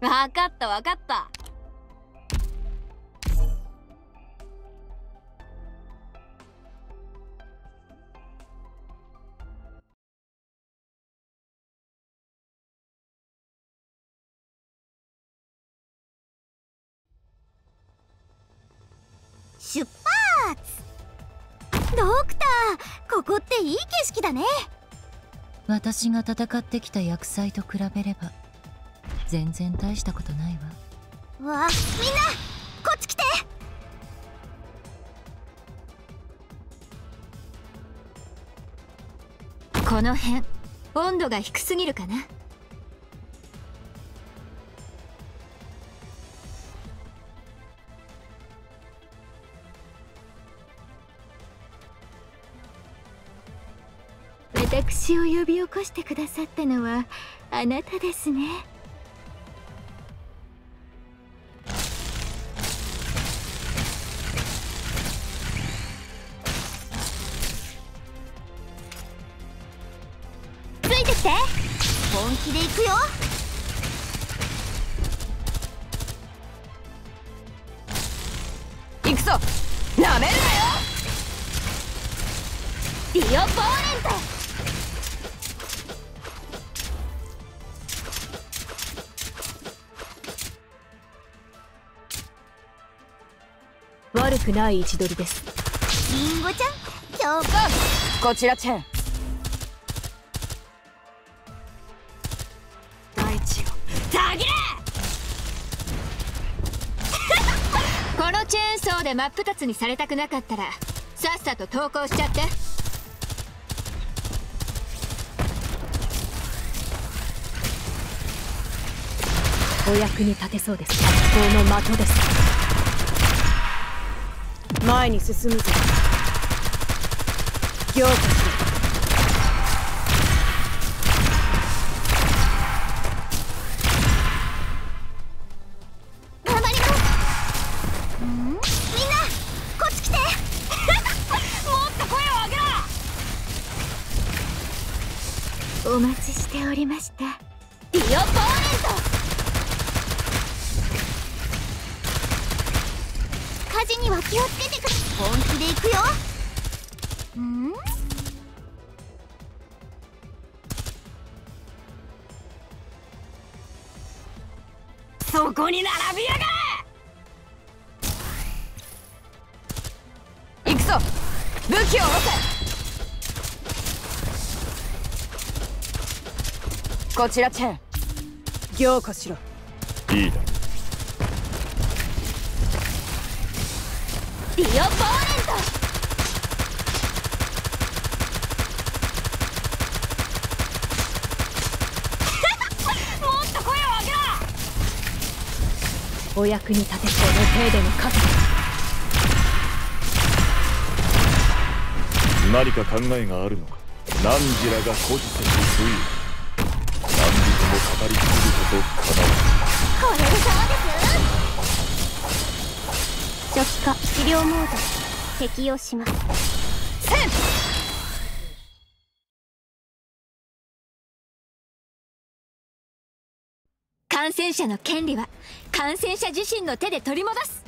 わかったわかった。出発。ドクターここっていい景色だね。私が戦ってきた薬剤と比べれば全然大したことないわ。わあみんなこっち来て。この辺温度が低すぎるかな。私を呼び起こしてくださったのはあなたですね。ついて。本気で行くよ。行くぞ。なめるなよ。ディオポーレント。悪くない位置取りです。リンゴちゃん今日こちらチェンこのチェーンソーで真っ二つにされたくなかったらさっさと投降しちゃって。お役に立てそうです。発砲の的です。前に進むぞ。凝お待ちしておりましたディオポーレント。火事には気をつけてくれ。本気で行くよ。ん？そこに並びやがれ。行くぞ。武器を下ろせこちらチェン。凝固しろ。いいだ。ディオポーレント。もっと声を上げろ。お役に立てそうの程度の数何か考えがあるのか。何時らが孤児せし推理何人も語り継ぐことかなこれでそうです初期化治療モード適用しますせん感染者の権利は感染者自身の手で取り戻す